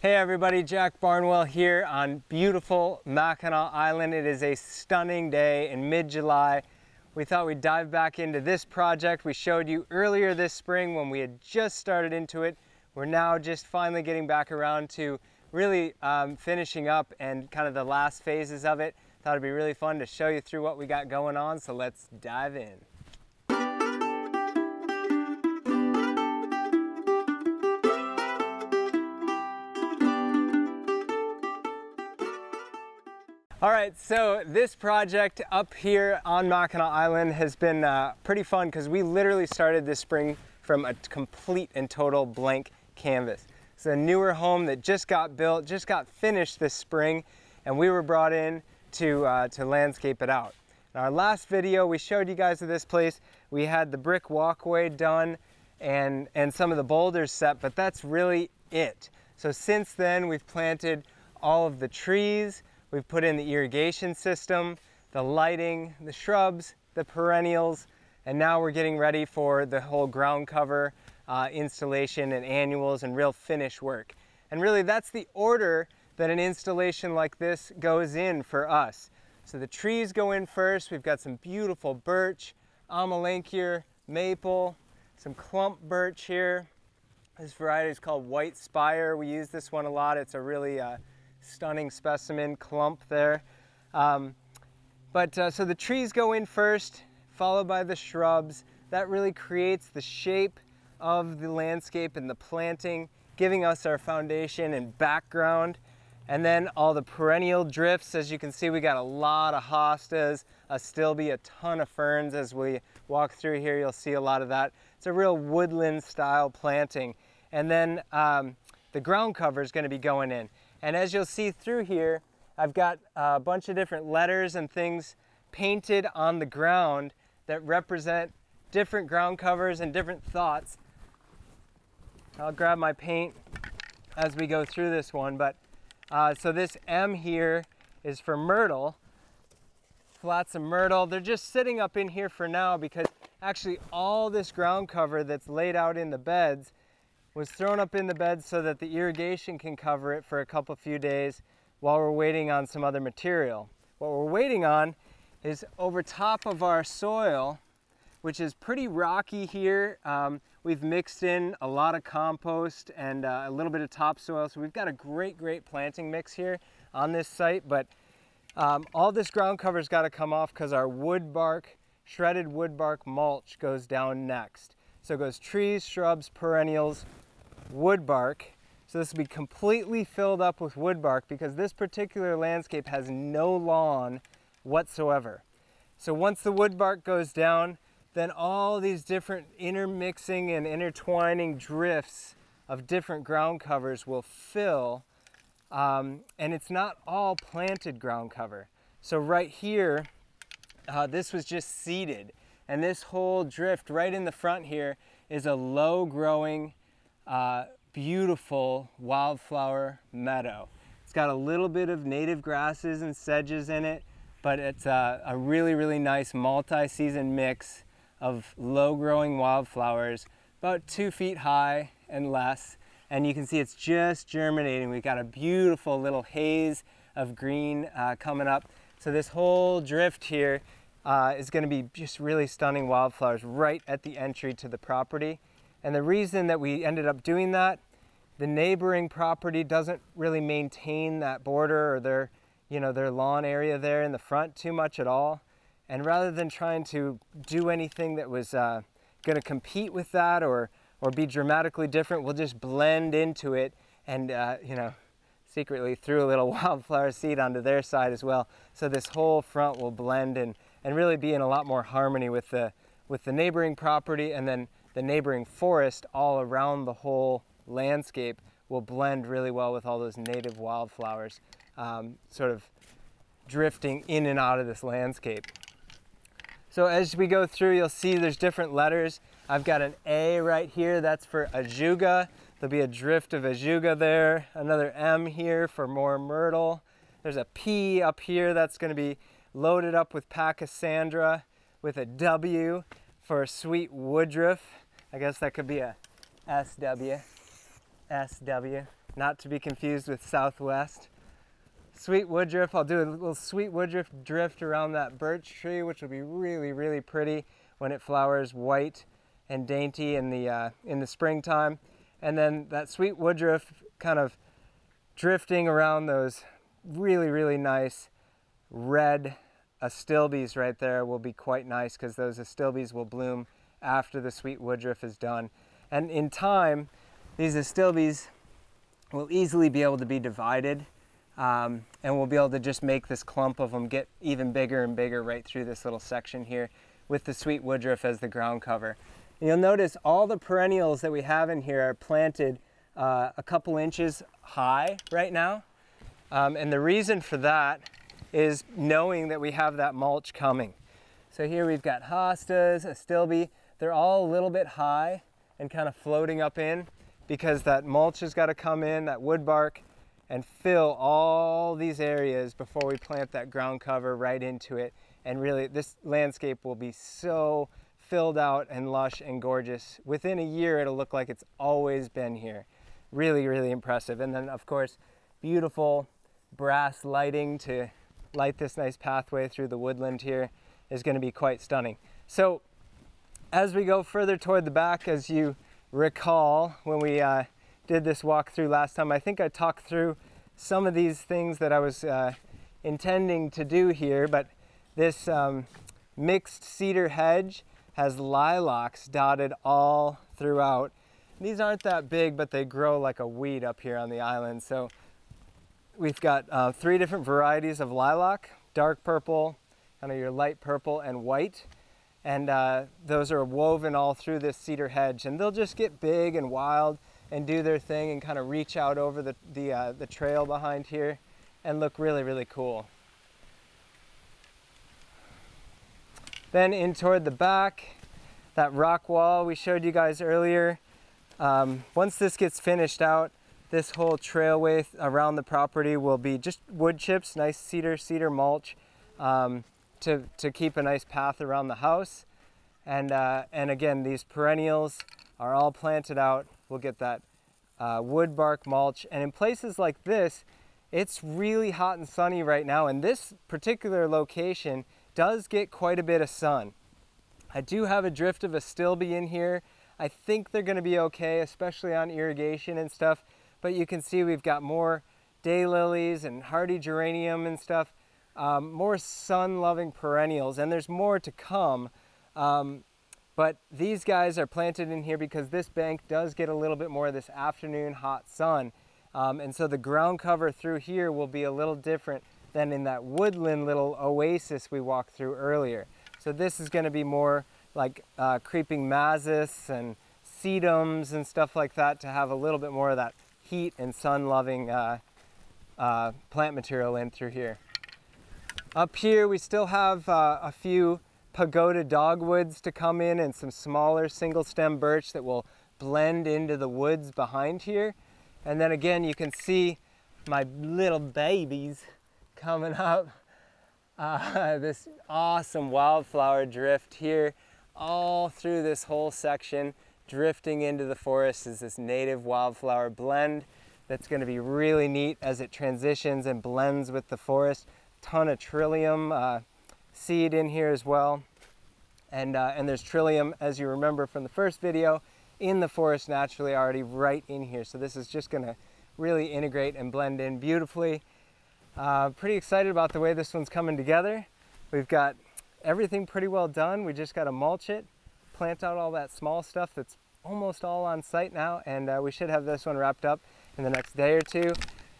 Hey everybody, Jack Barnwell here on beautiful Mackinac Island. It is a stunning day in mid-July. We thought we'd dive back into this project we showed you earlier this spring when we had just started into it. We're now just finally getting back around to really um, finishing up and kind of the last phases of it. Thought it'd be really fun to show you through what we got going on, so let's dive in. All right, so this project up here on Mackinac Island has been uh, pretty fun because we literally started this spring from a complete and total blank canvas. It's a newer home that just got built, just got finished this spring, and we were brought in to, uh, to landscape it out. In our last video, we showed you guys this place. We had the brick walkway done and, and some of the boulders set, but that's really it. So since then, we've planted all of the trees, We've put in the irrigation system, the lighting, the shrubs, the perennials, and now we're getting ready for the whole ground cover uh, installation and annuals and real finish work. And really that's the order that an installation like this goes in for us. So the trees go in first. We've got some beautiful birch, amelanchier, maple, some clump birch here. This variety is called White Spire. We use this one a lot. It's a really uh, stunning specimen clump there. Um, but uh, so the trees go in first, followed by the shrubs. That really creates the shape of the landscape and the planting, giving us our foundation and background. And then all the perennial drifts, as you can see, we got a lot of hostas, astilbe, a ton of ferns. As we walk through here, you'll see a lot of that. It's a real woodland style planting. And then um, the ground cover is gonna be going in. And as you'll see through here, I've got a bunch of different letters and things painted on the ground that represent different ground covers and different thoughts. I'll grab my paint as we go through this one, but uh, so this M here is for myrtle, flats of myrtle. They're just sitting up in here for now because actually all this ground cover that's laid out in the beds was thrown up in the bed so that the irrigation can cover it for a couple few days while we're waiting on some other material. What we're waiting on is over top of our soil, which is pretty rocky here. Um, we've mixed in a lot of compost and uh, a little bit of topsoil. So we've got a great, great planting mix here on this site. But um, all this ground cover's got to come off because our wood bark, shredded wood bark mulch goes down next. So it goes trees, shrubs, perennials, wood bark. So this will be completely filled up with wood bark because this particular landscape has no lawn whatsoever. So once the wood bark goes down, then all these different intermixing and intertwining drifts of different ground covers will fill. Um, and it's not all planted ground cover. So right here, uh, this was just seeded. And this whole drift right in the front here is a low growing uh, beautiful wildflower meadow. It's got a little bit of native grasses and sedges in it, but it's a, a really, really nice multi-season mix of low-growing wildflowers, about two feet high and less. And you can see it's just germinating. We've got a beautiful little haze of green uh, coming up. So this whole drift here uh, is gonna be just really stunning wildflowers right at the entry to the property. And the reason that we ended up doing that, the neighboring property doesn't really maintain that border or their, you know, their lawn area there in the front too much at all. And rather than trying to do anything that was uh, going to compete with that or, or be dramatically different, we'll just blend into it and, uh, you know, secretly threw a little wildflower seed onto their side as well. So this whole front will blend and, and really be in a lot more harmony with the, with the neighboring property and then the neighboring forest all around the whole landscape will blend really well with all those native wildflowers um, sort of drifting in and out of this landscape. So as we go through, you'll see there's different letters. I've got an A right here, that's for ajuga. There'll be a drift of ajuga there. Another M here for more myrtle. There's a P up here that's gonna be loaded up with pachysandra with a W for sweet woodruff. I guess that could be a SW. SW, not to be confused with Southwest. Sweet woodruff, I'll do a little sweet woodruff drift around that birch tree, which will be really, really pretty when it flowers white and dainty in the, uh, in the springtime. And then that sweet woodruff kind of drifting around those really, really nice red astilbes right there will be quite nice because those astilbes will bloom after the sweet woodruff is done. And in time, these astilbes will easily be able to be divided um, and we'll be able to just make this clump of them get even bigger and bigger right through this little section here with the sweet woodruff as the ground cover. You'll notice all the perennials that we have in here are planted uh, a couple inches high right now. Um, and the reason for that is knowing that we have that mulch coming. So here we've got hostas, astilbe, they're all a little bit high and kind of floating up in because that mulch has got to come in, that wood bark, and fill all these areas before we plant that ground cover right into it. And really, this landscape will be so filled out and lush and gorgeous. Within a year, it'll look like it's always been here. Really, really impressive. And then, of course, beautiful brass lighting to light this nice pathway through the woodland here is going to be quite stunning. So as we go further toward the back, as you recall when we uh, did this walkthrough last time, I think I talked through some of these things that I was uh, intending to do here, but this um, mixed cedar hedge has lilacs dotted all throughout. These aren't that big, but they grow like a weed up here on the island. So we've got uh, three different varieties of lilac, dark purple, kind of your light purple and white. And uh, those are woven all through this cedar hedge and they'll just get big and wild and do their thing and kind of reach out over the, the, uh, the trail behind here and look really, really cool. Then in toward the back, that rock wall we showed you guys earlier. Um, once this gets finished out, this whole trailway around the property will be just wood chips, nice cedar, cedar mulch um, to, to keep a nice path around the house. And, uh, and again, these perennials are all planted out. We'll get that uh, wood bark mulch. And in places like this, it's really hot and sunny right now. And this particular location does get quite a bit of sun. I do have a drift of astilbe in here. I think they're gonna be okay, especially on irrigation and stuff. But you can see we've got more daylilies and hardy geranium and stuff, um, more sun-loving perennials, and there's more to come. Um, but these guys are planted in here because this bank does get a little bit more of this afternoon hot sun. Um, and so the ground cover through here will be a little different than in that woodland little oasis we walked through earlier. So this is going to be more like uh, creeping mazus and sedums and stuff like that to have a little bit more of that heat and sun-loving uh, uh, plant material in through here. Up here we still have uh, a few pagoda dogwoods to come in and some smaller single stem birch that will blend into the woods behind here. And then again you can see my little babies coming up. Uh, this awesome wildflower drift here all through this whole section drifting into the forest is this native wildflower blend that's going to be really neat as it transitions and blends with the forest. Ton of trillium uh, seed in here as well. And, uh, and there's trillium, as you remember from the first video, in the forest naturally already right in here. So this is just going to really integrate and blend in beautifully. Uh, pretty excited about the way this one's coming together. We've got everything pretty well done. We just got to mulch it, plant out all that small stuff that's almost all on site now, and uh, we should have this one wrapped up in the next day or two.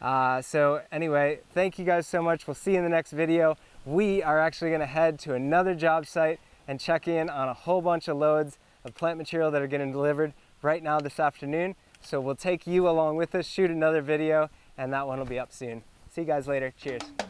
Uh, so anyway, thank you guys so much. We'll see you in the next video. We are actually gonna head to another job site and check in on a whole bunch of loads of plant material that are getting delivered right now this afternoon. So we'll take you along with us, shoot another video, and that one will be up soon. See you guys later. Cheers.